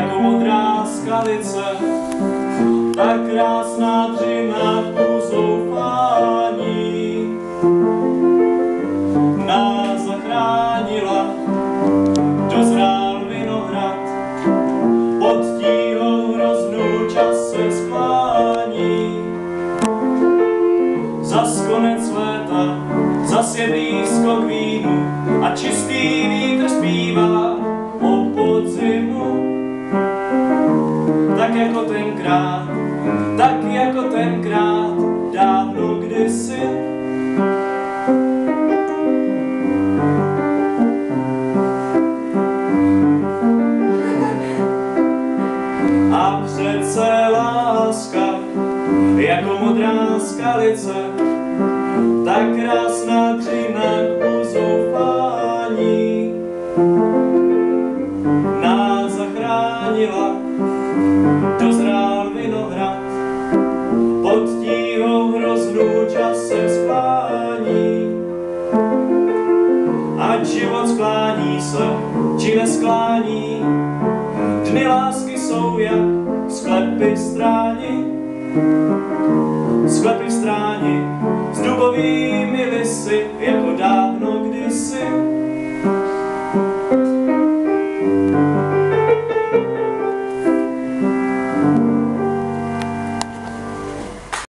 jako modrá skalice, tak krásná dřina v zoufání nás zachránila. Dozrál vinohrad, pod tíhou hroznou čas se sklání. Zas konec léta, zas je blízko k vínu a čistý vítr zpívá o podzimu. Tak jako tenkrát, tak jako tenkrát, dávno kdysi. A přece láska, jako modrá skalice, tak krásná dřina k uzoufání. Nás zachránila, se, či nesklání, dny lásky jsou jak sklepy stráni, sklepy stráni